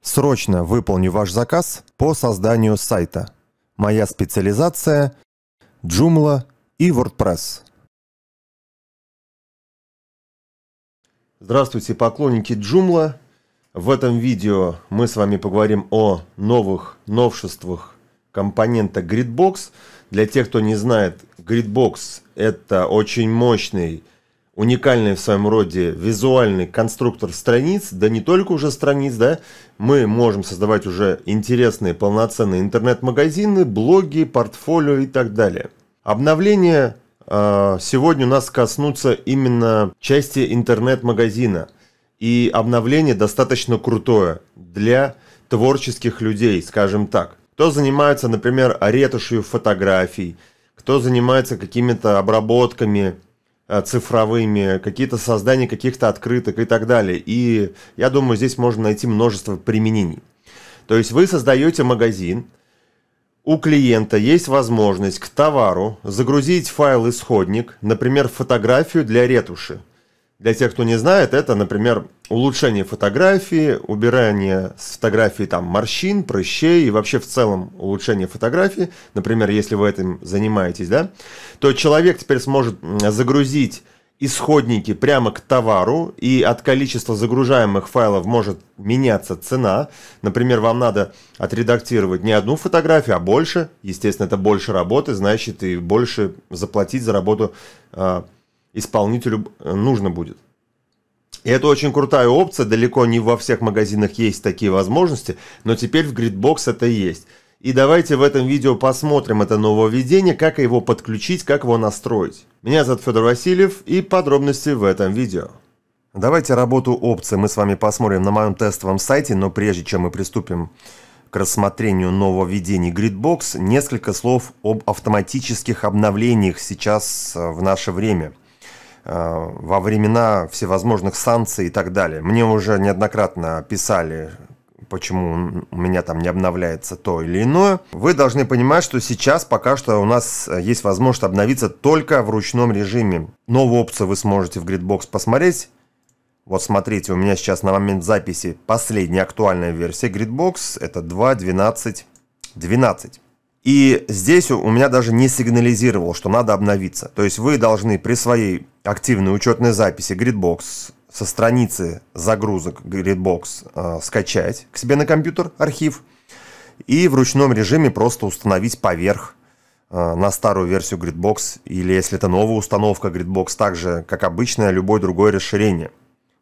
Срочно выполню ваш заказ по созданию сайта. Моя специализация – Joomla и WordPress. Здравствуйте, поклонники Joomla. В этом видео мы с вами поговорим о новых новшествах компонента Gridbox. Для тех, кто не знает, Gridbox – это очень мощный уникальный в своем роде визуальный конструктор страниц, да не только уже страниц, да, мы можем создавать уже интересные полноценные интернет-магазины, блоги, портфолио и так далее. Обновления э, сегодня у нас коснутся именно части интернет-магазина. И обновление достаточно крутое для творческих людей, скажем так. Кто занимается, например, ретушью фотографий, кто занимается какими-то обработками цифровыми, какие-то создания каких-то открыток и так далее. И я думаю, здесь можно найти множество применений. То есть вы создаете магазин, у клиента есть возможность к товару загрузить файл-исходник, например, фотографию для ретуши. Для тех, кто не знает, это, например, улучшение фотографии, убирание с фотографии там морщин, прыщей и вообще в целом улучшение фотографии. Например, если вы этим занимаетесь, да, то человек теперь сможет загрузить исходники прямо к товару, и от количества загружаемых файлов может меняться цена. Например, вам надо отредактировать не одну фотографию, а больше. Естественно, это больше работы, значит, и больше заплатить за работу а, исполнителю э, нужно будет. И это очень крутая опция, далеко не во всех магазинах есть такие возможности, но теперь в Gridbox это есть. И давайте в этом видео посмотрим это нововведение, как его подключить, как его настроить. Меня зовут Федор Васильев и подробности в этом видео. Давайте работу опций мы с вами посмотрим на моем тестовом сайте, но прежде чем мы приступим к рассмотрению нововведений Gridbox, несколько слов об автоматических обновлениях сейчас э, в наше время – во времена всевозможных санкций и так далее. Мне уже неоднократно писали, почему у меня там не обновляется то или иное. Вы должны понимать, что сейчас пока что у нас есть возможность обновиться только в ручном режиме. Новую опцию вы сможете в Gridbox посмотреть. Вот смотрите, у меня сейчас на момент записи последняя актуальная версия Gridbox. Это 2.12.12. 12. И здесь у меня даже не сигнализировал, что надо обновиться. То есть вы должны при своей активной учетной записи Gridbox со страницы загрузок Gridbox э, скачать к себе на компьютер архив и в ручном режиме просто установить поверх э, на старую версию Gridbox или если это новая установка Gridbox, также как обычное любое другое расширение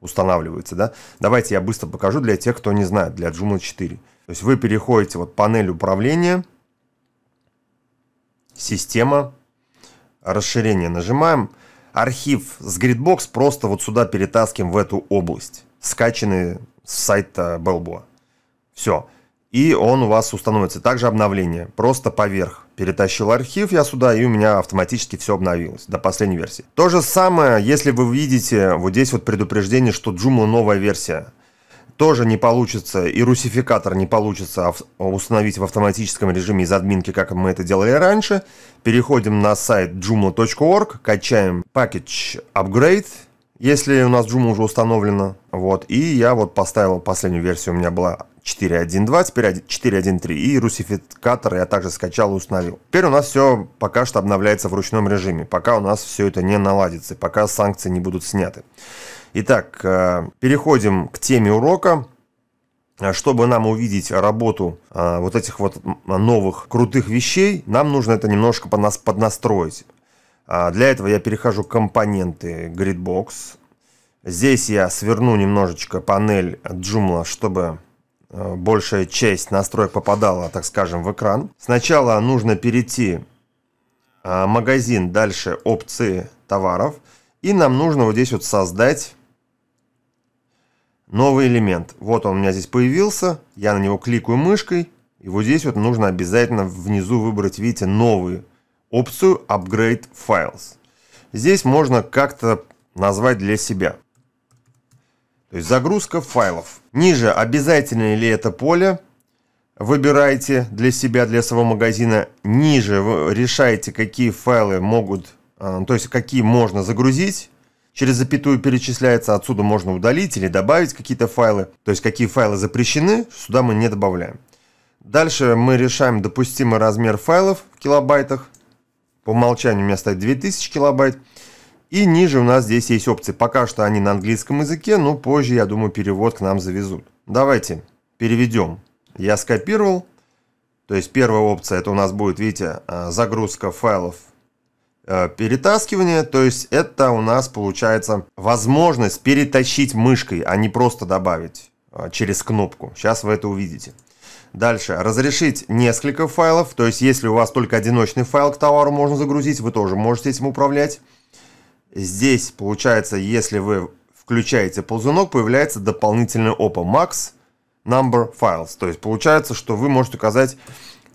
устанавливается. Да? Давайте я быстро покажу для тех, кто не знает, для Joomla 4. То есть вы переходите вот панель управления – система, расширение нажимаем, архив с Gridbox просто вот сюда перетаскиваем в эту область, скачанный с сайта Bellboa. Все. И он у вас установится. Также обновление. Просто поверх. Перетащил архив я сюда, и у меня автоматически все обновилось до последней версии. То же самое, если вы видите вот здесь вот предупреждение, что Joomla новая версия тоже не получится, и русификатор не получится установить в автоматическом режиме из админки, как мы это делали раньше. Переходим на сайт joomla.org, качаем package upgrade, если у нас Joomla уже установлено. Вот, и я вот поставил последнюю версию, у меня была 4.1.2, теперь 4.1.3. И русификатор я также скачал и установил. Теперь у нас все пока что обновляется в ручном режиме, пока у нас все это не наладится, пока санкции не будут сняты. Итак, э, переходим к теме урока. Чтобы нам увидеть работу э, вот этих вот новых крутых вещей, нам нужно это немножко поднастроить. А, для этого я перехожу к компоненты Gridbox. Здесь я сверну немножечко панель Joomla, чтобы э, большая часть настроек попадала, так скажем, в экран. Сначала нужно перейти в магазин, дальше опции товаров. И нам нужно вот здесь вот создать новый элемент. Вот он у меня здесь появился, я на него кликаю мышкой, и вот здесь вот нужно обязательно внизу выбрать, видите, новую опцию Upgrade Files. Здесь можно как-то назвать для себя. То есть загрузка файлов. Ниже обязательно ли это поле, выбирайте для себя, для своего магазина. Ниже вы решаете, какие файлы могут, а, то есть какие можно загрузить через запятую перечисляется, отсюда можно удалить или добавить какие-то файлы. То есть какие файлы запрещены, сюда мы не добавляем. Дальше мы решаем допустимый размер файлов в килобайтах. По умолчанию у меня стоит 2000 килобайт. И ниже у нас здесь есть опции. Пока что они на английском языке, но позже, я думаю, перевод к нам завезут. Давайте переведем. Я скопировал. То есть первая опция это у нас будет, видите, э, загрузка файлов перетаскивание, то есть это у нас получается возможность перетащить мышкой, а не просто добавить э, через кнопку. Сейчас вы это увидите. Дальше. Разрешить несколько файлов, то есть если у вас только одиночный файл к товару можно загрузить, вы тоже можете этим управлять. Здесь получается, если вы включаете ползунок, появляется дополнительный OPA Max Number Files. То есть получается, что вы можете указать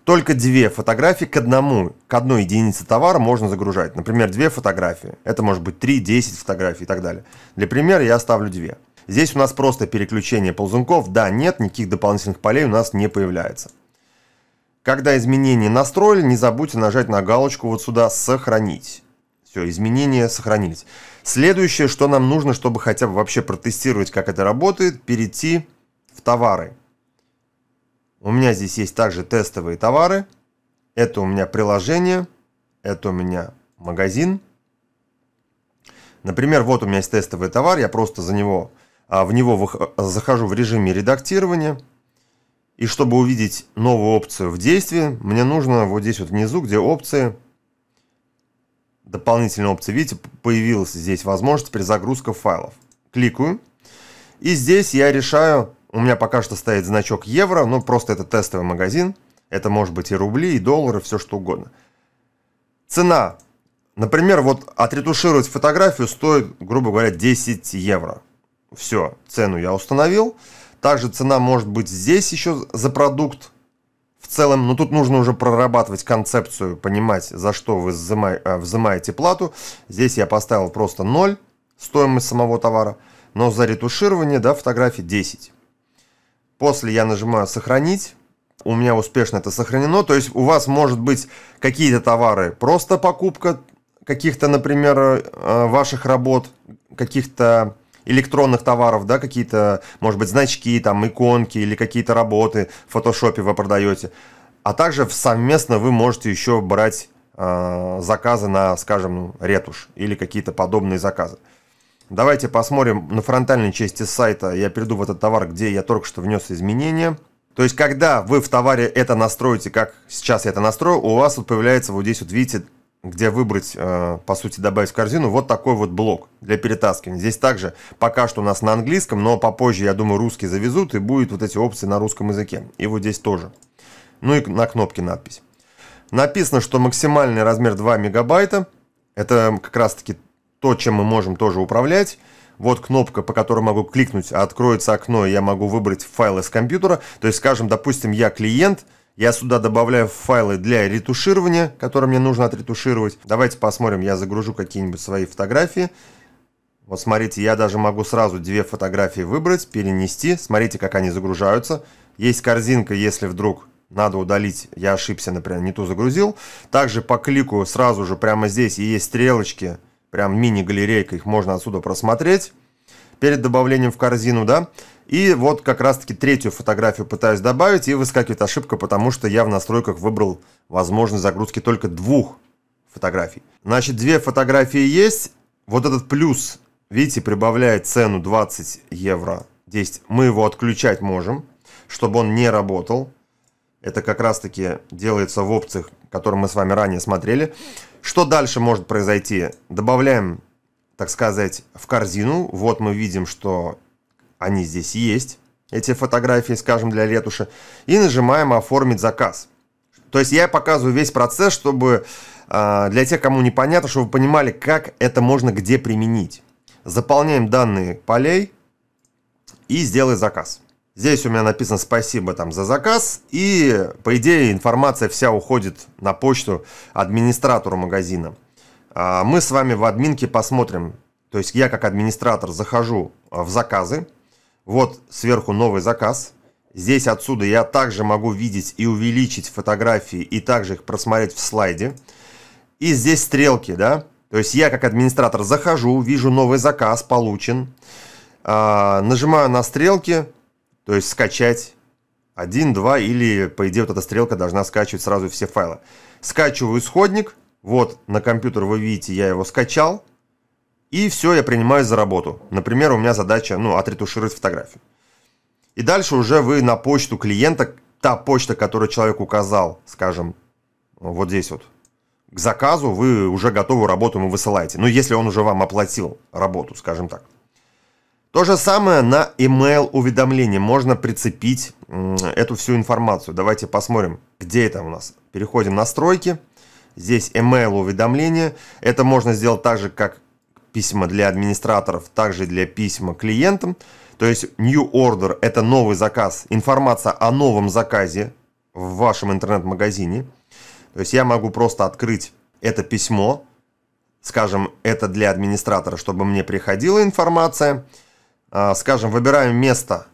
только две фотографии к одному, к одной единице товара можно загружать. Например, две фотографии. Это может быть 3, 10 фотографий и так далее. Для примера я оставлю две. Здесь у нас просто переключение ползунков. Да, нет, никаких дополнительных полей у нас не появляется. Когда изменения настроили, не забудьте нажать на галочку вот сюда «Сохранить». Все, изменения сохранились. Следующее, что нам нужно, чтобы хотя бы вообще протестировать, как это работает, перейти в товары. У меня здесь есть также тестовые товары. Это у меня приложение. Это у меня магазин. Например, вот у меня есть тестовый товар. Я просто за него, а, в него захожу в режиме редактирования. И чтобы увидеть новую опцию в действии, мне нужно вот здесь вот внизу, где опции – дополнительная опция. Видите, появилась здесь возможность при загрузке файлов. Кликаю. И здесь я решаю, у меня пока что стоит значок евро, ну просто это тестовый магазин. Это может быть и рубли, и доллары, все что угодно. Цена. Например, вот отретушировать фотографию стоит, грубо говоря, 10 евро. Все, цену я установил. Также цена может быть здесь еще за продукт в целом, ну тут нужно уже прорабатывать концепцию, понимать, за что вы взимай, э, взимаете плату. Здесь я поставил просто 0, стоимость самого товара, но за ретуширование да, фотографии 10. После я нажимаю «Сохранить». У меня успешно это сохранено. То есть у вас может быть какие-то товары, просто покупка каких-то, например, э, ваших работ, каких-то электронных товаров, да, какие-то, может быть, значки, там, иконки или какие-то работы в фотошопе вы продаете. А также совместно вы можете еще брать э, заказы на, скажем, ретушь или какие-то подобные заказы. Давайте посмотрим на фронтальной части сайта. Я перейду в этот товар, где я только что внес изменения. То есть, когда вы в товаре это настроите, как сейчас я это настрою, у вас вот появляется вот здесь вот, видите, где выбрать, э, по сути, добавить в корзину, вот такой вот блок для перетаскивания. Здесь также пока что у нас на английском, но попозже, я думаю, русский завезут и будет вот эти опции на русском языке. И вот здесь тоже. Ну и на кнопке надпись. Написано, что максимальный размер 2 мегабайта. Это как раз таки то, чем мы можем тоже управлять. Вот кнопка, по которой могу кликнуть, откроется окно, и я могу выбрать файлы с компьютера. То есть, скажем, допустим, я клиент – я сюда добавляю файлы для ретуширования, которые мне нужно отретушировать. Давайте посмотрим, я загружу какие-нибудь свои фотографии. Вот смотрите, я даже могу сразу две фотографии выбрать, перенести. Смотрите, как они загружаются. Есть корзинка, если вдруг надо удалить, я ошибся, например, не ту загрузил. Также по клику сразу же прямо здесь и есть стрелочки, прям мини-галерейка, их можно отсюда просмотреть перед добавлением в корзину, да. И вот как раз-таки третью фотографию пытаюсь добавить, и выскакивает ошибка, потому что я в настройках выбрал возможность загрузки только двух фотографий. Значит, две фотографии есть. Вот этот плюс, видите, прибавляет цену 20 евро. Здесь мы его отключать можем, чтобы он не работал. Это как раз-таки делается в опциях, которые мы с вами ранее смотрели. Что дальше может произойти? Добавляем, так сказать, в корзину. Вот мы видим, что они здесь есть, эти фотографии, скажем, для ретуши, и нажимаем «Оформить заказ». То есть я показываю весь процесс, чтобы э, для тех, кому непонятно, чтобы вы понимали, как это можно где применить. Заполняем данные полей и сделай заказ. Здесь у меня написано спасибо там за заказ и по идее информация вся уходит на почту администратору магазина. А мы с вами в админке посмотрим, то есть я как администратор захожу в заказы, вот сверху новый заказ. Здесь отсюда я также могу видеть и увеличить фотографии, и также их просмотреть в слайде. И здесь стрелки, да. То есть я как администратор захожу, вижу новый заказ получен, а, нажимаю на стрелки, то есть скачать один, два или, по идее, вот эта стрелка должна скачивать сразу все файлы. Скачиваю исходник, вот на компьютер вы видите, я его скачал, и все, я принимаюсь за работу. Например, у меня задача, ну, отретушировать фотографию. И дальше уже вы на почту клиента, та почта, которую человек указал, скажем, вот здесь вот, к заказу, вы уже готовую работу ему высылаете. Ну, если он уже вам оплатил работу, скажем так. То же самое на email уведомление. Можно прицепить эту всю информацию. Давайте посмотрим, где это у нас. Переходим в настройки. Здесь email уведомление. Это можно сделать так же, как письма для администраторов, также для письма клиентам. То есть new order – это новый заказ, информация о новом заказе в вашем интернет-магазине. То есть я могу просто открыть это письмо, скажем, это для администратора, чтобы мне приходила информация. А, скажем, выбираем место.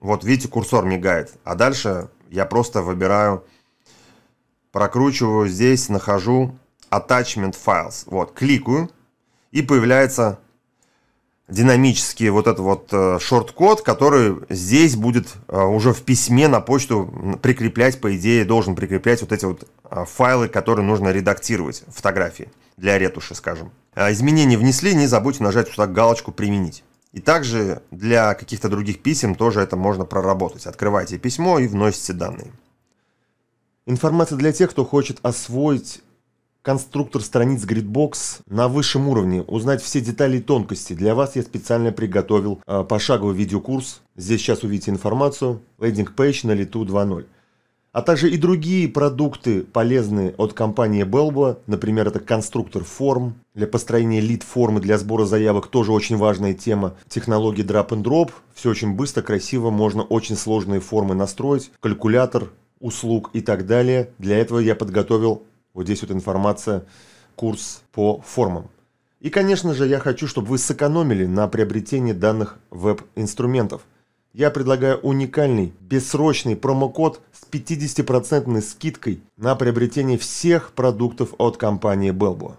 Вот видите, курсор мигает. А дальше я просто выбираю, прокручиваю здесь, нахожу attachment files. Вот, кликаю, и появляется динамический вот этот вот э, шорт-код, который здесь будет э, уже в письме на почту прикреплять, по идее, должен прикреплять вот эти вот э, файлы, которые нужно редактировать, фотографии для ретуши, скажем. Изменения внесли, не забудьте нажать сюда галочку «Применить». И также для каких-то других писем тоже это можно проработать. Открывайте письмо и вносите данные. Информация для тех, кто хочет освоить конструктор страниц Gridbox на высшем уровне, узнать все детали и тонкости. Для вас я специально приготовил э, пошаговый видеокурс. Здесь сейчас увидите информацию. Лендинг пейдж на лету 2.0. А также и другие продукты полезные от компании Belbo. Например, это конструктор форм для построения лид-формы для сбора заявок. Тоже очень важная тема. Технологии drop and drop. Все очень быстро, красиво. Можно очень сложные формы настроить. Калькулятор услуг и так далее. Для этого я подготовил вот здесь вот информация, курс по формам. И, конечно же, я хочу, чтобы вы сэкономили на приобретении данных веб-инструментов. Я предлагаю уникальный, бессрочный промокод с 50% скидкой на приобретение всех продуктов от компании Belbo.